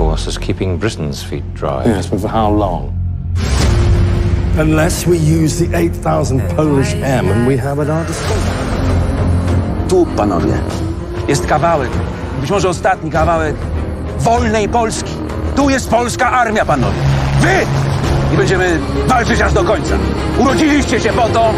force as keeping Britain's feet dry. Yes, but for how long? Unless we use the 8,000 Polish airmen we have at our disposal. Tu, panowie, jest kawałek, być może ostatni kawałek wolnej Polski. Tu jest polska armia, panowie. Wy! I będziemy walczyć aż do końca. Urodziliście się po to,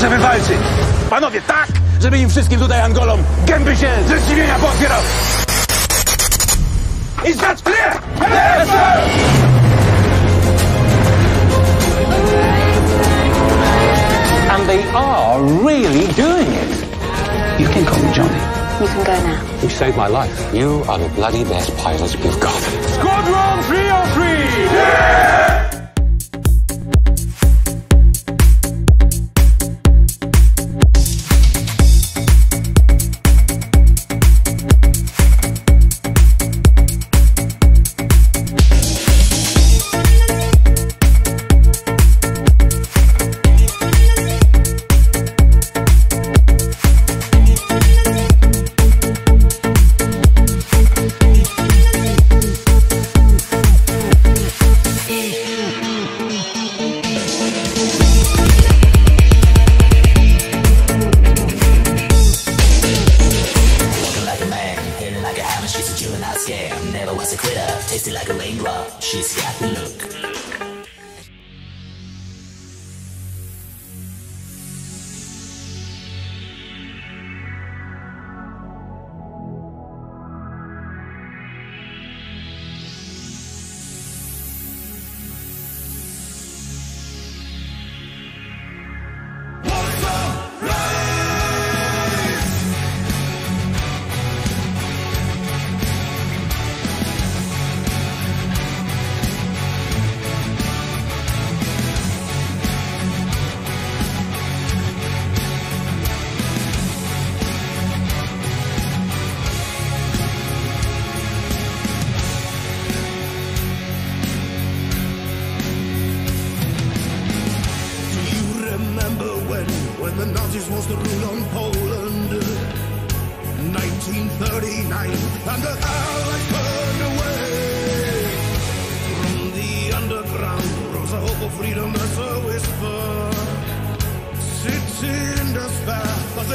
żeby walczyć. Panowie, tak, żeby im wszystkim tutaj Angolom gęby się ze zdziwienia pootwierały. Is that clear? Yes, sir! And they are really doing it. You can call me Johnny. You can go now. You saved my life. You are the bloody best pilot we've got. Squadron 303! Walking was a quitter, like a raindrop. She's got the look.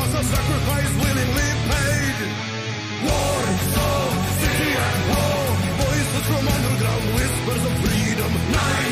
was a sacrifice willingly paid. War Warsaw, city at war, voices from underground, whispers of freedom. 1944,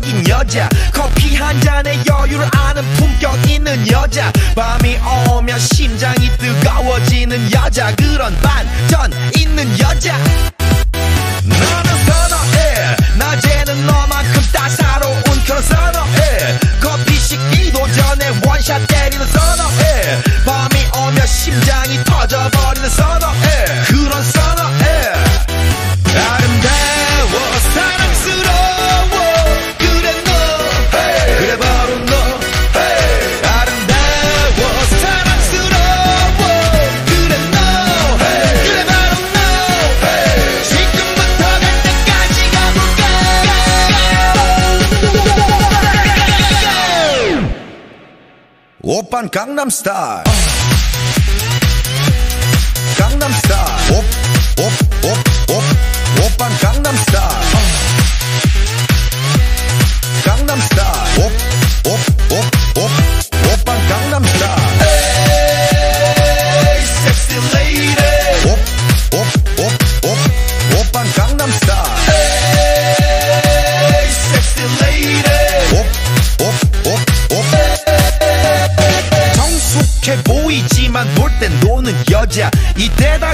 인간적인 여자. 커피 한 잔에 여유를 아는 품격 있는 여자. 밤이 오면 심장이 뜨거워지는 여자. 그런 반전 있는 여자. 나는 선어해. 낮에는 너만큼 따사로운 그런 선어해. 커피 식기도 전에 원샷 때리는 선어해. 밤이 오면 심장이 터져버리는 선어 오빤 강남스타일 강남스타일 옵옵옵옵 오빤 강남스타일 강남스타일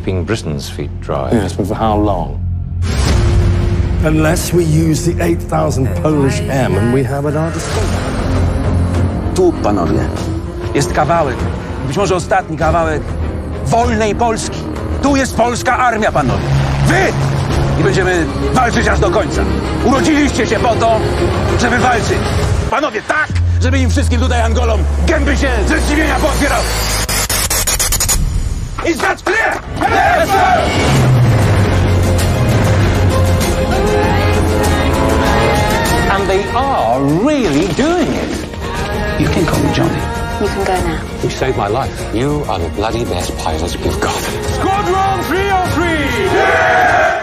keeping Britain's feet dry. Yes, but for how long? Unless we use the 8,000 Polish airmen we have at our disposal. Tu, panowie, jest kawałek, być może ostatni kawałek wolnej Polski. Tu jest polska armia, panowie. Wy! I będziemy walczyć aż do końca. Urodziliście się po to, żeby walczyć. Panowie, tak, żeby im wszystkim tutaj Angolom gęby się ze zdziwienia pootwierały. Is that clear? Yes, sir! And they are really doing it. You can call me Johnny. You can go now. You saved my life. You are the bloody best pilot we've got. Squadron 303!